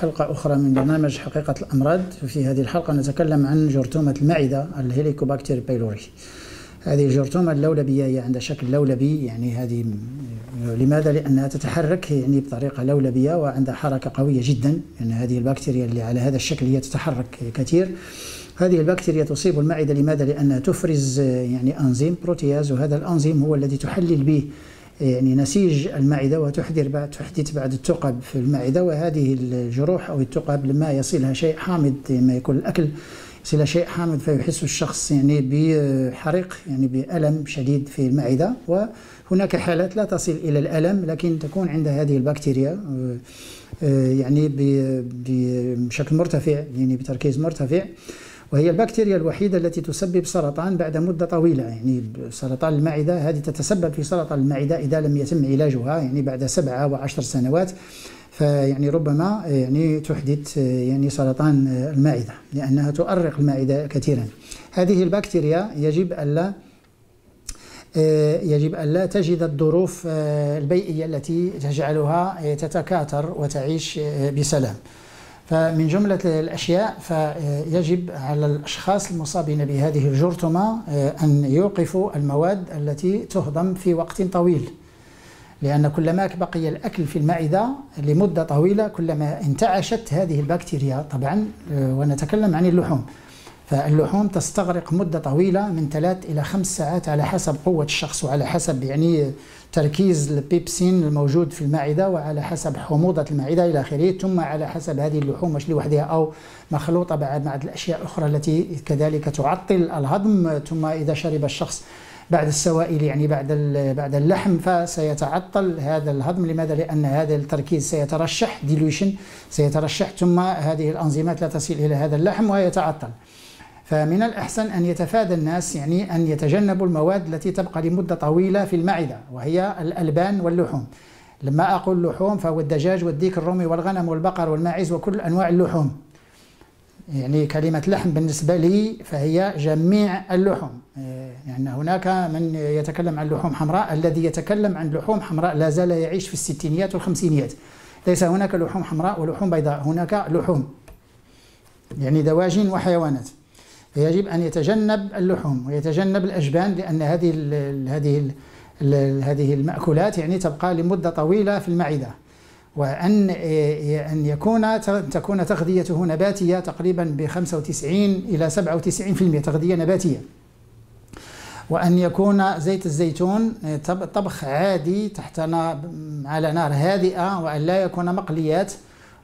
حلقة أخرى من برنامج حقيقة الأمراض في هذه الحلقة نتكلم عن جرثومة المعدة ال Helicobacter pylori هذه الجرثومة اللولبية هي عندها شكل لولبي يعني هذه لماذا؟ لأنها تتحرك يعني بطريقة لولبية وعندها حركة قوية جدا يعني هذه البكتيريا اللي على هذا الشكل هي تتحرك كثير هذه البكتيريا تصيب المعدة لماذا؟ لأنها تفرز يعني أنزيم protease وهذا الأنزيم هو الذي تحلل به يعني نسيج المعدة وتحدث بعد تحدث بعد الثقب في المعدة وهذه الجروح أو الثقب لما يصلها شيء حامض لما يكون الأكل يصل شيء حامض فيحس الشخص يعني بحريق يعني بألم شديد في المعدة. وهناك حالات لا تصل إلى الألم لكن تكون عند هذه البكتيريا يعني بشكل مرتفع يعني بتركيز مرتفع. وهي البكتيريا الوحيدة التي تسبب سرطان بعد مدة طويلة. يعني سرطان المعدة هذه تتسبب في سرطان المعدة إذا لم يتم علاجها يعني بعد سبعة وعشر سنوات. فيعني ربما يعني تحدث يعني سرطان المعدة لأنها تؤرق المعدة كثيرا. هذه البكتيريا يجب ألا يجب ألا تجد الظروف البيئية التي تجعلها تتكاثر وتعيش بسلام. فمن جملة الأشياء فيجب على الأشخاص المصابين بهذه الجرثومة أن يوقفوا المواد التي تهضم في وقت طويل. لأن كلما بقي الأكل في المعدة لمدة طويلة كلما انتعشت هذه البكتيريا طبعا ونتكلم عن اللحوم. فاللحوم تستغرق مدة طويلة من ثلاث إلى خمس ساعات على حسب قوة الشخص وعلى حسب يعني تركيز البيبسين الموجود في المعدة وعلى حسب حموضة المعدة إلى آخره. ثم على حسب هذه اللحوم مش لوحدها أو مخلوطة بعد الأشياء الأخرى التي كذلك تعطل الهضم. ثم إذا شرب الشخص بعد السوائل يعني بعد بعد اللحم فسيتعطل هذا الهضم. لماذا؟ لأن هذا التركيز سيترشح dilution سيترشح. ثم هذه الأنزيمات لا تصل إلى هذا اللحم ويتعطل. فمن الأحسن أن يتفادى الناس يعني أن يتجنبوا المواد التي تبقى لمدة طويلة في المعدة وهي الألبان واللحوم. لما أقول لحوم فهو الدجاج والديك الرومي والغنم والبقر والماعز وكل أنواع اللحوم. يعني كلمة لحم بالنسبة لي فهي جميع اللحوم. يعني هناك من يتكلم عن لحوم حمراء الذي يتكلم عن لحوم حمراء لا زال يعيش في الستينيات والخمسينيات. ليس هناك لحوم حمراء ولحوم بيضاء هناك لحوم. يعني دواجن وحيوانات. فيجب أن يتجنب اللحوم ويتجنب الأجبان لأن هذه ال هذه ال هذه المأكولات يعني تبقى لمدة طويلة في المعدة. وأن أن يكون تكون تغذيته نباتية تقريبا ب 95 إلى 97% تغذية نباتية. وأن يكون زيت الزيتون طبخ عادي تحت على نار هادئة وأن لا يكون مقليات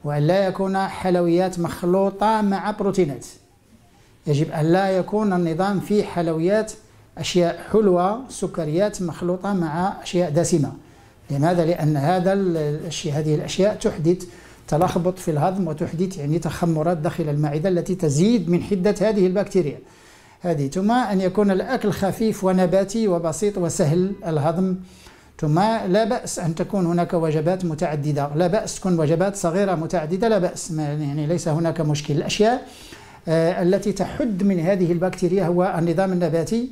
وأن لا يكون حلويات مخلوطة مع بروتينات. يجب أن لا يكون النظام فيه حلويات أشياء حلوة سكريات مخلوطة مع أشياء دسمة. لماذا؟ لأن هذا هذه الأشياء تحدث تلخبط في الهضم وتحدث يعني تخمرات داخل المعدة التي تزيد من حدة هذه البكتيريا. هذه ثم أن يكون الأكل خفيف ونباتي وبسيط وسهل الهضم. ثم لا بأس أن تكون هناك وجبات متعددة. لا بأس تكون وجبات صغيرة متعددة لا بأس يعني ليس هناك مشكل. الأشياء التي تحد من هذه البكتيريا هو النظام النباتي.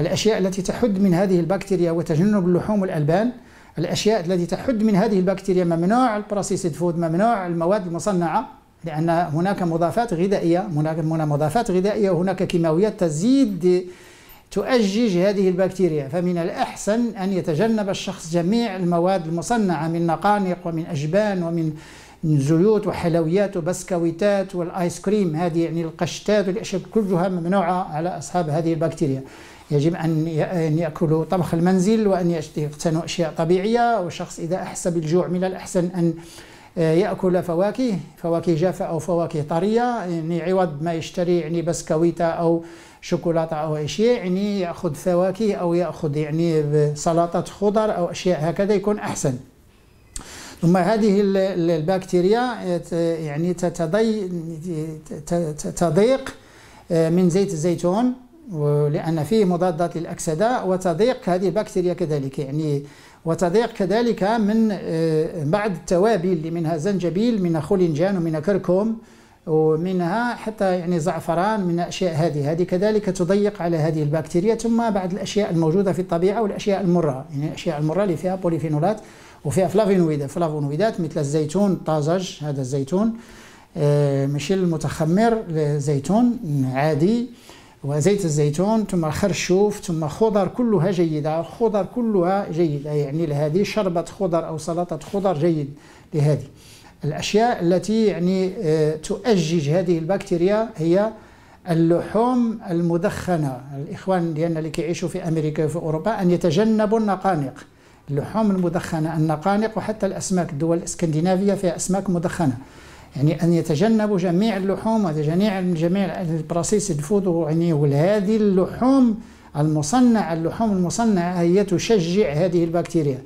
الأشياء التي تحد من هذه البكتيريا وتجنب اللحوم والألبان الأشياء التي تحد من هذه البكتيريا ممنوع ال processed food ممنوع المواد المصنعة لأن هناك مضافات غذائية هناك مضافات غذائية وهناك كيماويات تزيد تؤجج هذه البكتيريا. فمن الأحسن أن يتجنب الشخص جميع المواد المصنعة من نقانق ومن أجبان ومن زيوت وحلويات وبسكويتات والآيس كريم. هذه يعني القشتات والاشياء كلها ممنوعه على أصحاب هذه البكتيريا. يجب أن يأكلوا طبخ المنزل وأن يقتنوا أشياء طبيعية والشخص إذا أحس بالجوع من الأحسن أن يأكل فواكه فواكه جافة أو فواكه طرية يعني عوض ما يشتري يعني بسكويتة أو شوكولاتة أو اشياء يعني يأخذ فواكه أو يأخذ يعني سلطة خضر أو أشياء هكذا يكون أحسن. ثم هذه البكتيريا يعني تضيق من زيت الزيتون لأن فيه مضادات للأكسدة وتضيق هذه البكتيريا كذلك يعني وتضيق كذلك من بعض التوابل اللي منها زنجبيل من خولنجان ومن كركم ومنها حتى يعني زعفران من الأشياء هذه. هذه كذلك تضيق على هذه البكتيريا ثم بعض الأشياء الموجودة في الطبيعة والأشياء المرة يعني الأشياء المرة اللي فيها بوليفينولات وفيها فلافينويدات فلافونويدات مثل الزيتون الطازج هذا الزيتون. آه، ماشي المتخمر زيتون عادي. وزيت الزيتون ثم الخرشوف ثم خضر كلها جيدة. خضر كلها جيدة يعني لهذه شربة خضر أو سلطة خضر جيد لهذه. الأشياء التي يعني آه، تؤجج هذه البكتيريا هي اللحوم المدخنة. الإخوان ديالنا اللي كيعيشوا في أمريكا وفي أوروبا أن يتجنبوا النقانق. اللحوم المدخنة النقانق وحتى الأسماك الدول الإسكندنافية فيها أسماك مدخنة. يعني أن يتجنبوا جميع اللحوم وجميع جميع ال processed food يعني وهذه اللحوم المصنعة اللحوم المصنعة هي تشجع هذه البكتيريا.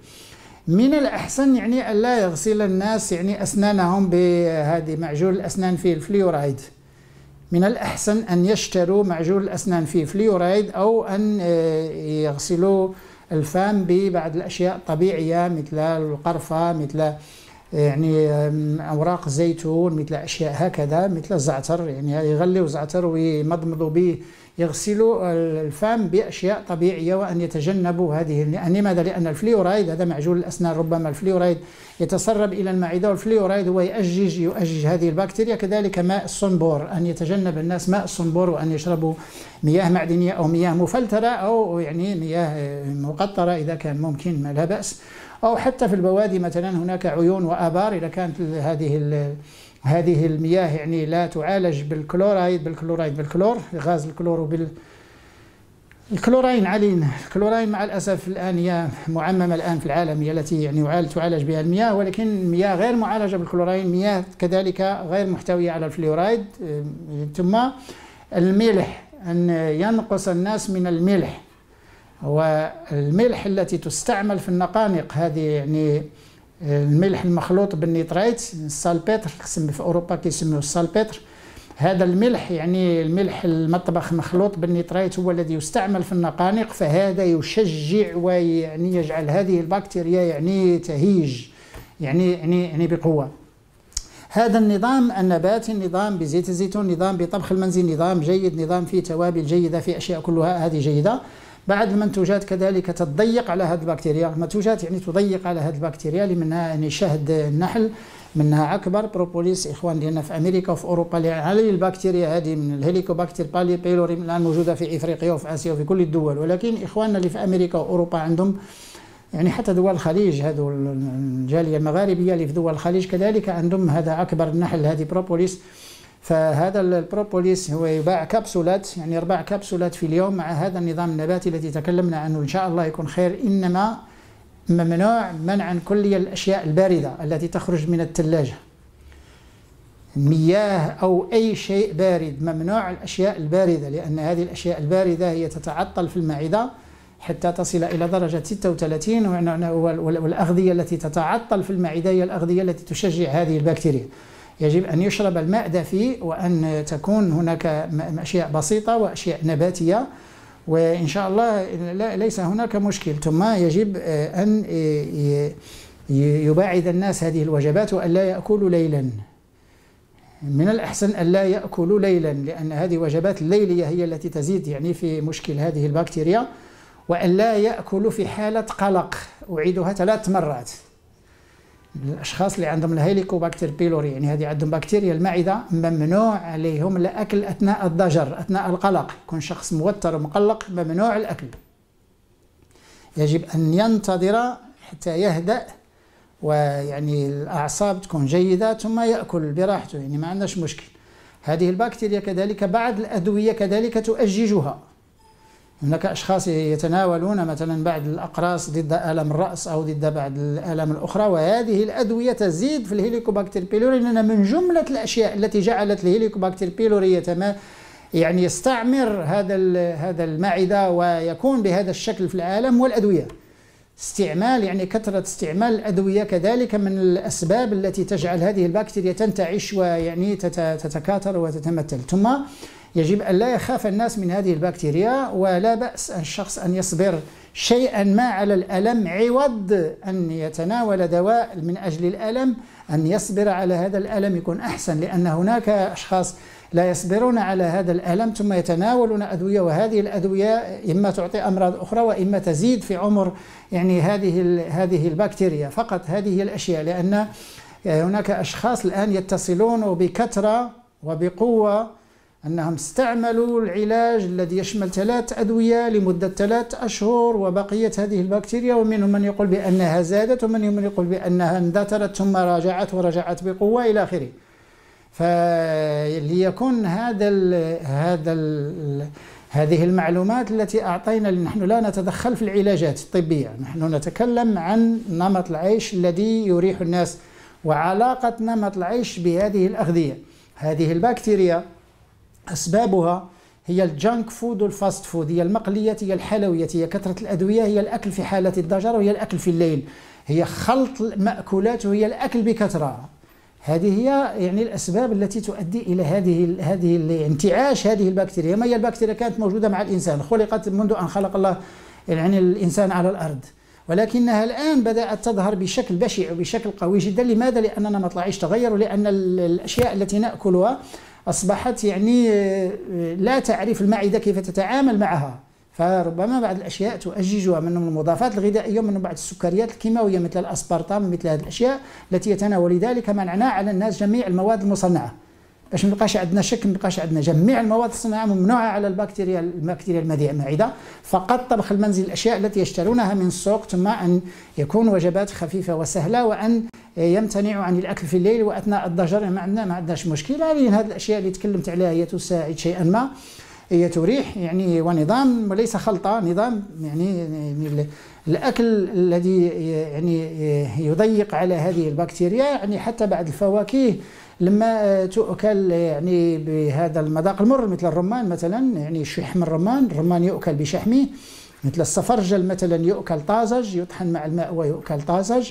من الأحسن يعني ألا يغسل الناس يعني أسنانهم بهذه معجون الأسنان فيه الفليورايد. من الأحسن أن يشتروا معجون الأسنان فيه فليورايد أو أن آه، يغسلوا الفم ببعض الأشياء الطبيعية مثل القرفة مثل يعني أوراق الزيتون مثل أشياء هكذا مثل الزعتر يعني يغلوا زعتر ويمضمضوا به يغسلوا الفم بأشياء طبيعية وأن يتجنبوا هذه لماذا؟ لأن الفليورايد هذا معجون الأسنان ربما الفليورايد يتسرب إلى المعدة والفليورايد هو يأجج يؤجج هذه البكتيريا كذلك ماء الصنبور أن يتجنب الناس ماء الصنبور وأن يشربوا مياه معدنية أو مياه مفلترة أو يعني مياه مقطرة إذا كان ممكن لا بأس أو حتى في البوادي مثلا هناك عيون وآبار إذا كانت هذه هذه المياه يعني لا تعالج بال chloride بال chloride بالكلور غاز الكلور وبال الكلوراين علينا. الكلوراين مع الأسف الآن هي معممة الآن في العالم هي التي يعني تعالج بها المياه ولكن المياه غير معالجة بالكلوراين مياه كذلك غير محتوية على الفلورايد. ثم الملح أن ينقص الناس من الملح. والملح التي تستعمل في النقانق هذه يعني الملح المخلوط بالنيتريت ال salpêtre في أوروبا كيسموه ال salpêtre هذا الملح يعني الملح المطبخ مخلوط بالنيتريت هو الذي يستعمل في النقانق فهذا يشجع ويعني يجعل هذه البكتيريا يعني تهيج يعني يعني يعني بقوة. هذا النظام النباتي النظام بزيت الزيتون نظام بطبخ المنزل نظام جيد نظام فيه توابل جيدة في أشياء كلها هذه جيدة. بعض المنتوجات كذلك تضيق على هذه البكتيريا المنتوجات يعني تضيق على هذه البكتيريا اللي منها يعني شهد النحل منها عكبر بروبوليس إخوان ديالنا في أمريكا وفي أوروبا. على البكتيريا هذه من ال Helicobacter بالي pylori الآن موجودة في إفريقيا وفي آسيا وفي كل الدول. ولكن إخواننا اللي في أمريكا وأوروبا عندهم يعني حتى دول الخليج هذو الجالية المغاربية اللي في دول الخليج كذلك عندهم هذا أكبر النحل هذه بروبوليس فهذا البروبوليس هو يباع كبسولات يعني أربع كبسولات في اليوم مع هذا النظام النباتي الذي تكلمنا عنه. إن شاء الله يكون خير. إنما ممنوع منعا كليا الأشياء الباردة التي تخرج من الثلاجة مياه أو أي شيء بارد. ممنوع الأشياء الباردة لأن هذه الأشياء الباردة هي تتعطل في المعدة حتى تصل إلى درجة 36 والأغذية التي تتعطل في المعدة هي الأغذية التي تشجع هذه البكتيريا. يجب أن يشرب الماء دافي وأن تكون هناك أشياء بسيطة وأشياء نباتية وإن شاء الله ليس هناك مشكل. ثم يجب آه، أن آه، يباعد الناس هذه الوجبات وأن لا يأكلوا ليلا. من الأحسن أن لا يأكلوا ليلا لأن هذه وجبات الليلية هي التي تزيد يعني في مشكل هذه البكتيريا وأن لا يأكلوا في حالة قلق. أعيدها ثلاث مرات. الأشخاص اللي عندهم ال Helicobacter pylori يعني هذه عندهم بكتيريا المعدة ممنوع عليهم الاكل أثناء الضجر أثناء القلق. يكون شخص موتر ومقلق ممنوع الأكل. يجب أن ينتظر حتى يهدأ ويعني الأعصاب تكون جيدة ثم يأكل براحته يعني ما عندناش مشكل. هذه البكتيريا كذلك بعض الأدوية كذلك تؤججها. هناك أشخاص يتناولون مثلا بعض الأقراص ضد ألم الرأس أو ضد بعض الآلام الأخرى وهذه الأدوية تزيد في ال Helicobacter pylori لأن من جملة الأشياء التي جعلت ال Helicobacter pylori يتما يعني يستعمر هذا هذا المعدة ويكون بهذا الشكل في العالم والأدوية استعمال يعني كثرة استعمال الأدوية كذلك من الأسباب التي تجعل هذه البكتيريا تنتعش ويعني تتكاثر وتتمثل. ثم يجب أن لا يخاف الناس من هذه البكتيريا ولا بأس الشخص أن يصبر شيئا ما على الألم. عوض أن يتناول دواء من أجل الألم أن يصبر على هذا الألم يكون أحسن لأن هناك أشخاص لا يصبرون على هذا الألم ثم يتناولون أدوية وهذه الأدوية إما تعطي أمراض أخرى وإما تزيد في عمر يعني هذه هذه البكتيريا. فقط هذه الأشياء لأن هناك أشخاص الآن يتصلون بكثرة وبقوة أنهم استعملوا العلاج الذي يشمل ثلاث أدوية لمدة ثلاث أشهر وبقية هذه البكتيريا ومنهم من يقول بأنها زادت ومنهم من يقول بأنها اندثرت ثم راجعت ورجعت بقوة إلى آخره. فليكن هذا ال هذا ال هذه المعلومات التي أعطينا نحن لا نتدخل في العلاجات الطبية. نحن نتكلم عن نمط العيش الذي يريح الناس وعلاقة نمط العيش بهذه الأغذية. هذه البكتيريا أسبابها هي ال junk food وال fast food هي المقليات هي الحلويات هي كثرة الأدوية هي الأكل في حالة الضجر وهي الأكل في الليل. هي خلط المأكولات وهي الأكل بكثرة. هذه هي يعني الأسباب التي تؤدي إلى هذه هذه انتعاش هذه البكتيريا. ما هي البكتيريا؟ كانت موجودة مع الإنسان. خلقت منذ أن خلق الله يعني الإنسان على الأرض. ولكنها الآن بدأت تظهر بشكل بشع وبشكل قوي جدا. لماذا؟ لأن نمط العيش تغير ولأن الأشياء التي نأكلها أصبحت يعني آه، لا تعرف المعدة كيف تتعامل معها. فربما بعض الأشياء تؤججها من المضافات الغذائية ومن بعض السكريات الكيماوية مثل الاسبرتام مثل هذه الأشياء التي يتناول لذلك منعنا على الناس جميع المواد المصنعة. باش ما يبقاش عندنا شك ما يبقاش عندنا جميع المواد الصناعية ممنوعة على البكتيريا البكتيريا المعده فقط طبخ المنزل الأشياء التي يشترونها من السوق ثم أن يكون وجبات خفيفة وسهلة وأن يمتنعوا عن الأكل في الليل وأثناء الضجر. ما عندنا ما عندناش مشكلة. لأن هذه الأشياء اللي تكلمت عليها هي تساعد شيئا ما. هي تريح يعني ونظام وليس خلطة نظام يعني, يعني الأكل الذي يعني يضيق على هذه البكتيريا. يعني حتى بعد الفواكه لما تؤكل يعني بهذا المذاق المر مثل الرمان مثلا يعني شحم الرمان الرمان يؤكل بشحمه مثل الصفرجل مثلا يؤكل طازج يطحن مع الماء ويؤكل طازج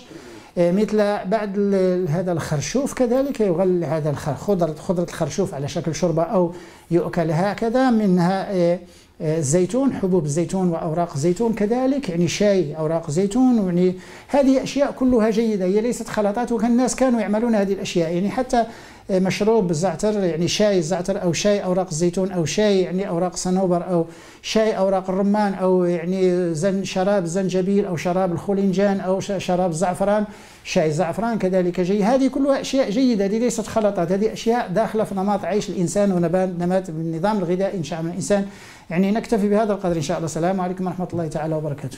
إيه، مثل بعد هذا الخرشوف كذلك يغل هذا خضرة خضرة الخرشوف على شكل شوربة أو يؤكل هكذا منها إيه، الزيتون حبوب الزيتون وأوراق الزيتون كذلك يعني شاي أوراق زيتون يعني هذه أشياء كلها جيدة هي ليست خلطات وكان الناس كانوا يعملون هذه الأشياء يعني حتى مشروب بالزعتر يعني شاي الزعتر أو شاي أوراق الزيتون أو شاي يعني أوراق صنوبر أو شاي أوراق الرمان أو يعني زن شراب الزنجبيل أو شراب الخولنجان أو شراب الزعفران شاي الزعفران كذلك جيد. هذه كلها أشياء جيدة هذه ليست خلطات هذه أشياء داخلة في نمط عيش الإنسان ونبات نمات النظام الغذائي إن شاء الله الإنسان. يعني نكتفي بهذا القدر إن شاء الله. السلام عليكم ورحمة الله تعالى وبركاته.